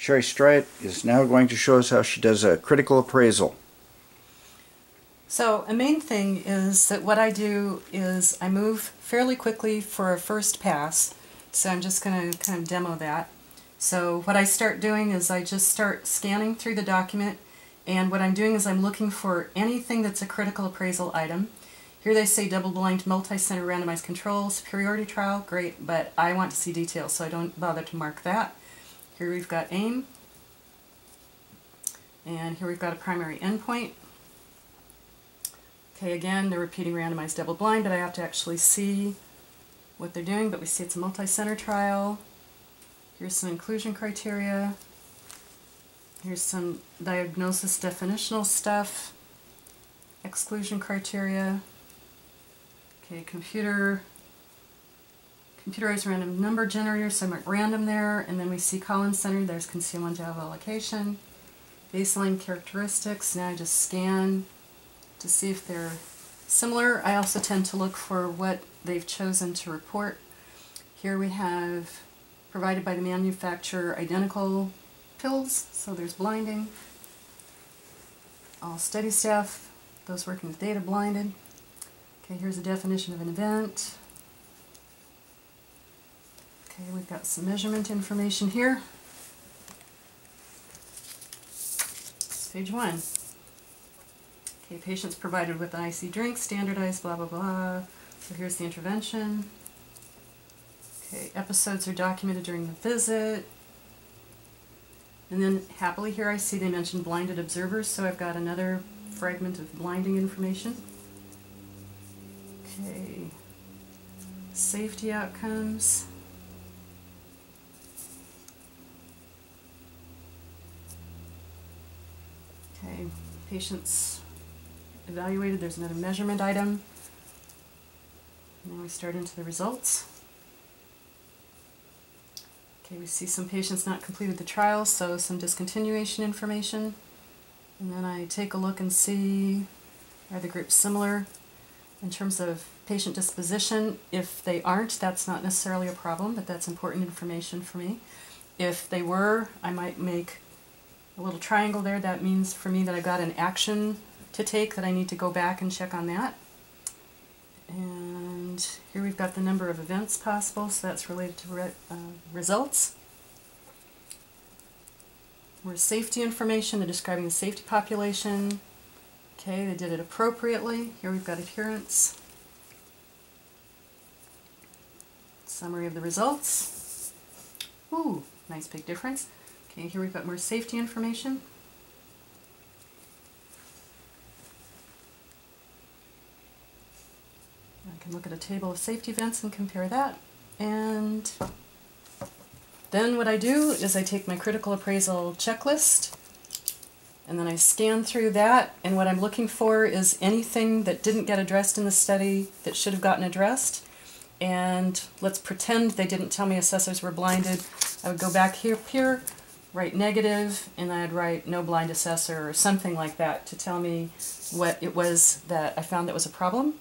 Sheri Strite is now going to show us how she does a critical appraisal. So a main thing is that what I do is I move fairly quickly for a first pass. So I'm just going to kind of demo that. So what I start doing is I just start scanning through the document and what I'm doing is I'm looking for anything that's a critical appraisal item. Here they say double-blind, multi-center randomized control, superiority trial, great, but I want to see details so I don't bother to mark that. Here we've got aim. And here we've got a primary endpoint. Okay, again, they're repeating randomized double blind, but I have to actually see what they're doing, but we see it's a multi-center trial. Here's some inclusion criteria. Here's some diagnosis definitional stuff. Exclusion criteria. Okay, computer computerized random number generator, so I'm at random there, and then we see Collins Center, there's concealment of allocation. Baseline characteristics, now I just scan to see if they're similar. I also tend to look for what they've chosen to report. Here we have provided by the manufacturer identical pills, so there's blinding. All study staff, those working with data blinded. Okay, here's a definition of an event. Okay, we've got some measurement information here. Page one. Okay, patients provided with an IC drink, standardized, blah, blah, blah. So here's the intervention. Okay, episodes are documented during the visit. And then happily here I see they mentioned blinded observers, so I've got another fragment of blinding information. Okay, safety outcomes. Okay, patients evaluated, there's another measurement item. Now we start into the results. Okay, we see some patients not completed the trial, so some discontinuation information. And then I take a look and see are the groups similar in terms of patient disposition. If they aren't, that's not necessarily a problem, but that's important information for me. If they were, I might make a little triangle there, that means for me that I've got an action to take that I need to go back and check on that. And here we've got the number of events possible, so that's related to re uh, results. More safety information, they're describing the safety population. Okay, they did it appropriately. Here we've got adherence. Summary of the results. Ooh, nice big difference. Okay, here we've got more safety information. I can look at a table of safety events and compare that. And then what I do is I take my critical appraisal checklist and then I scan through that and what I'm looking for is anything that didn't get addressed in the study that should have gotten addressed and let's pretend they didn't tell me assessors were blinded. I would go back here, here write negative, and I'd write no blind assessor or something like that to tell me what it was that I found that was a problem.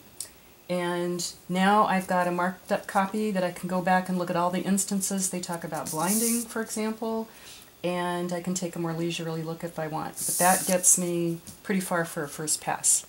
And now I've got a marked up copy that I can go back and look at all the instances they talk about blinding, for example, and I can take a more leisurely look if I want. But that gets me pretty far for a first pass.